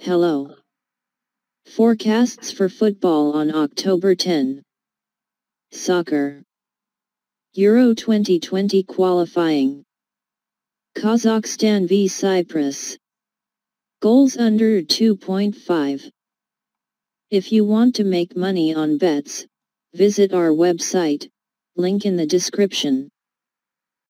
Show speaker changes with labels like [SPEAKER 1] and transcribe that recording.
[SPEAKER 1] Hello. Forecasts for football on October 10. Soccer. Euro 2020 qualifying. Kazakhstan v Cyprus. Goals under 2.5. If you want to make money on bets, visit our website, link in the description.